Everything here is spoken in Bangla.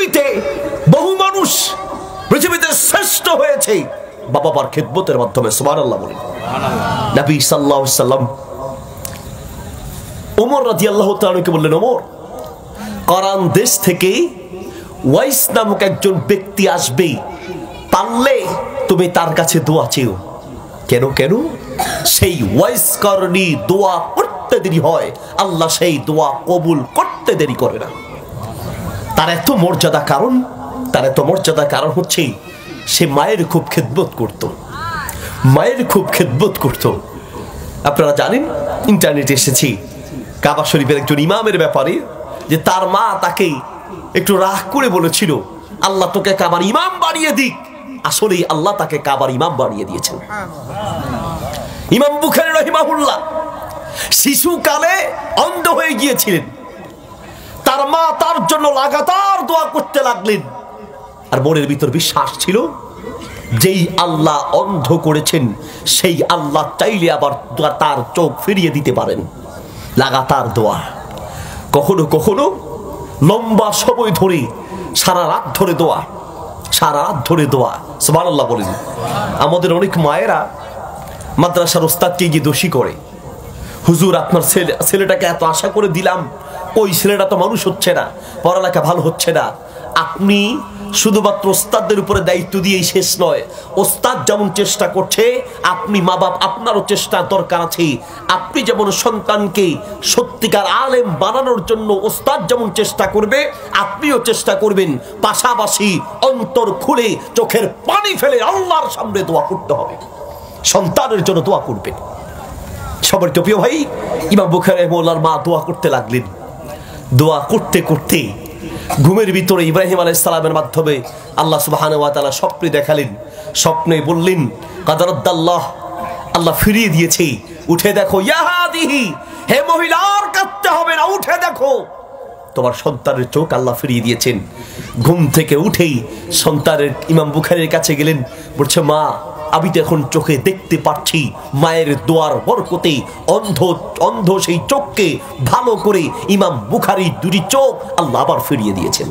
পৃথিবীতে বহু মানুষ পৃথিবীতে শ্রেষ্ঠ হয়েছে। বাবা মার খেদমতের মাধ্যমে সুমান আল্লাহ বলেন নবী সাল্লাহ সাল্লাম ওমর রাজি আল্লাহ তালকে বললেন ওমর করান দেশ থেকে ওয়াইস নামক একজন ব্যক্তি আসবে। পারলে তুমি তার কাছে দোয়া চেও। কেন কেন? সেই ওয়াইস করণী দোয়া করতে দেরি হয়। আল্লাহ সেই দোয়া কবুল করতে দেরি করে না। তার এত মর্যাদা কারণ, তার এত মর্যাদা কারণ হচ্ছে সে মায়ের খুব খেদবোধ করত। মায়ের খুব খেদমত করত। আপনারা জানেন, ইন্টারনেটে এসেছি, কাবা শরীফের একজন ইমামের ব্যাপারে, যে তার মা তাকে একটু রাগ করে বলেছিল, আল্লাহ তোকে কাবার ইমাম বানিয়ে দিক। আসলেই আল্লাহ তাকে কাবার ইমাম বানিয়ে দিয়েছেন। ইমাম বুখারি রহিমাহুল্লাহ শিশুকালে অন্ধ হয়ে গিয়েছিলেন। জন্য লাগাতার দোয়া করতে লাগলেন। আর মনের ভিতর বিশ্বাস ছিল, যেই আল্লাহ অন্ধ করেছেন, সেই আল্লাহ চাইলে আবার তার চোখ ফিরিয়ে দিতে পারেন। লাগাতার দোয়া। কখনো কখনো লম্বা সময় ধরে, সারা রাত ধরে দোয়া, সারা রাত ধরে দোয়া। আল্লাহ বলেন। আমাদের অনেক মায়েরা মাদ্রাসার ওস্তাদকে গিয়ে দোষী করে। হুজুর, আপনার ছেলে ছেলেটাকে এত আশা করে দিলাম ওই ছেলেটা তো মানুষ হচ্ছে না, পড়ালেখা ভালো হচ্ছে না। আপনি শুধুমাত্র ওস্তাদদের উপরে দায়িত্ব দিয়েই শেষ নয়, ওস্তাদ যেমন চেষ্টা করছে, আপনি মা বাপ আপনারও চেষ্টা দরকার আছে। আপনি যেমন সন্তানকে সত্যিকার আলেম বানানোর জন্য ওস্তাদ যেমন চেষ্টা করবে, আপনিও চেষ্টা করবেন, পাশাপাশি অন্তর খুলে চোখের পানি ফেলে আল্লাহর সামনে দোয়া করতে হবে। সন্তানের জন্য দোয়া করবেন। সবার প্রিয় ভাই, ইমাম বুখারে মোল্লার মা দোয়া করতে লাগলেন। দোয়া করতে করতে ঘুমের ভিতরে ইব্রাহিম আলাইসালামের মাধ্যমে আল্লাহ সুবাহান ওয়াতালা স্বপ্নে দেখালেন, স্বপ্নে বললেন, কাদারদ্দাল্লাহ, আল্লাহ ফিরিয়ে দিয়েছে। উঠে দেখো ইয়াহাদিহি হে মহিলা, আর কাঁদতে হবে না, উঠে দেখো। তোমার সন্তানের চোখ আল্লাহ ফিরিয়ে দিয়েছেন। ঘুম থেকে উঠেই সন্তানের ইমাম বুখারের কাছে গেলেন, বলছে, মা আমি তো এখন চোখে দেখতে পাচ্ছি মায়ের দোয়ার বরকতে অন্ধ অন্ধ সেই চোখকে ভালো করে ইমাম বুখারি দুটি চোখ আল্লাহ আবার ফিরিয়ে দিয়েছেন।